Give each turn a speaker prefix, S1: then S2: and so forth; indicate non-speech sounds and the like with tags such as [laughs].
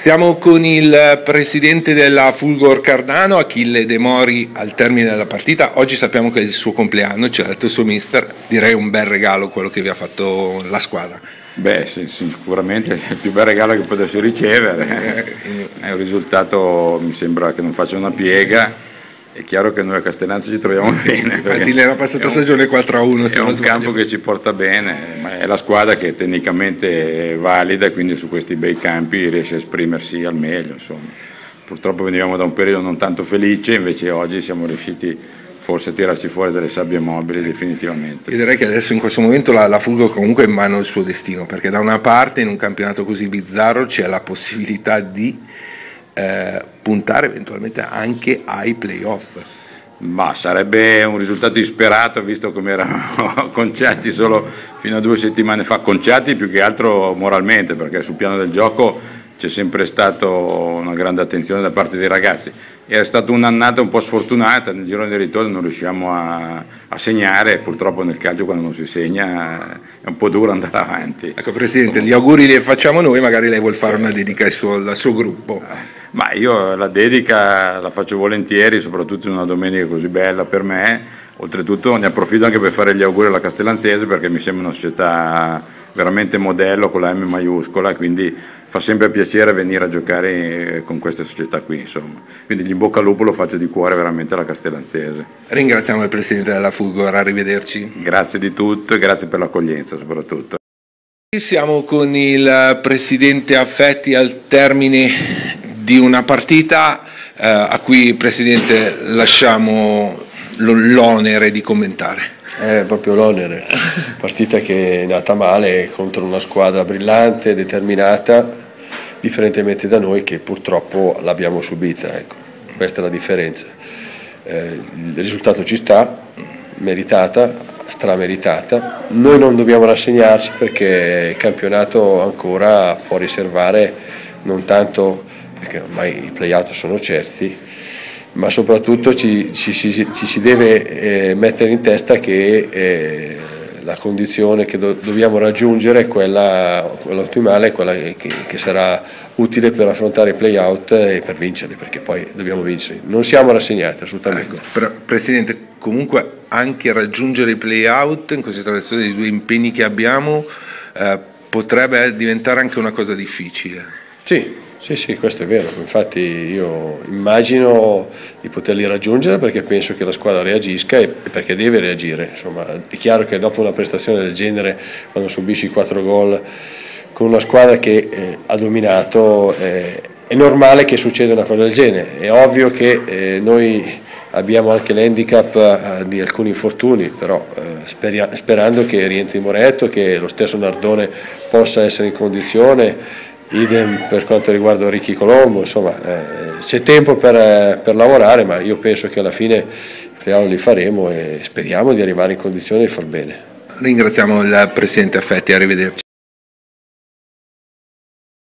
S1: Siamo con il presidente della Fulgor Cardano, Achille De Mori, al termine della partita. Oggi sappiamo che è il suo compleanno, ci ha detto il suo mister, direi un bel regalo quello che vi ha fatto la squadra.
S2: Beh, sì, sicuramente il più bel regalo che potessi ricevere, [laughs] è un risultato, mi sembra che non faccia una piega è chiaro che noi a Castellanza ci troviamo [laughs] bene.
S1: Infatti nella passata stagione 4-1
S2: È un campo che ci porta bene, ma è la squadra che tecnicamente è valida e quindi su questi bei campi riesce a esprimersi al meglio. Insomma. Purtroppo venivamo da un periodo non tanto felice, invece oggi siamo riusciti forse a tirarci fuori dalle sabbie mobili definitivamente.
S1: Io direi che adesso in questo momento la, la Fulgo comunque è in mano il suo destino, perché da una parte in un campionato così bizzarro c'è la possibilità di eh, puntare eventualmente anche ai playoff.
S2: Ma sarebbe un risultato disperato visto come erano [laughs] conciati solo fino a due settimane fa, conciati più che altro moralmente perché sul piano del gioco c'è sempre stata una grande attenzione da parte dei ragazzi. Era stata un'annata un po' sfortunata, nel girone di ritorno non riusciamo a, a, segnare, purtroppo nel calcio quando non si segna è un po' duro andare avanti.
S1: Ecco Presidente, gli auguri li facciamo noi, magari lei vuole fare una dedica al suo, al suo gruppo.
S2: Ma io la dedica la faccio volentieri, soprattutto in una domenica così bella per me. Oltretutto ne approfitto anche per fare gli auguri alla Castellanzese perché mi sembra una società veramente modello con la M maiuscola, quindi fa sempre piacere venire a giocare con queste società qui. Insomma. Quindi gli in bocca al lupo lo faccio di cuore veramente alla Castellanzese.
S1: Ringraziamo il Presidente della Fugor, arrivederci.
S2: Grazie di tutto e grazie per l'accoglienza soprattutto.
S1: Siamo con il Presidente Affetti al termine di una partita eh, a cui Presidente lasciamo l'onere di commentare.
S3: È proprio l'onere, [laughs] partita che è nata male contro una squadra brillante, determinata, differentemente da noi che purtroppo l'abbiamo subita, ecco. questa è la differenza. Eh, il risultato ci sta, meritata, strameritata, noi non dobbiamo rassegnarci perché il campionato ancora può riservare non tanto perché ormai i play-out sono certi, ma soprattutto ci, ci, ci, ci si deve eh, mettere in testa che eh, la condizione che do, dobbiamo raggiungere è quella, quella ottimale, quella che, che, sarà utile per affrontare i play-out e per vincerli, perché poi dobbiamo vincere. Non siamo rassegnati assolutamente.
S1: Ecco, Presidente, comunque anche raggiungere i play-out in considerazione dei due impegni che abbiamo eh, potrebbe diventare anche una cosa difficile.
S3: Sì, sì, sì, questo è vero, infatti io immagino di poterli raggiungere perché penso che la squadra reagisca e perché deve reagire. Insomma, è chiaro che dopo una prestazione del genere, quando subisci quattro gol con una squadra che eh, ha dominato, eh, è normale che succeda una cosa del genere. È ovvio che eh, noi abbiamo anche l'handicap eh, di alcuni infortuni, però eh, sperando che rientri Moretto, che lo stesso Nardone possa essere in condizione idem per quanto riguarda Ricchi Colombo, insomma eh, c'è tempo per, eh, per, lavorare ma io penso che alla fine li faremo e speriamo di arrivare in condizione di far bene.
S1: Ringraziamo il Presidente Affetti, arrivederci.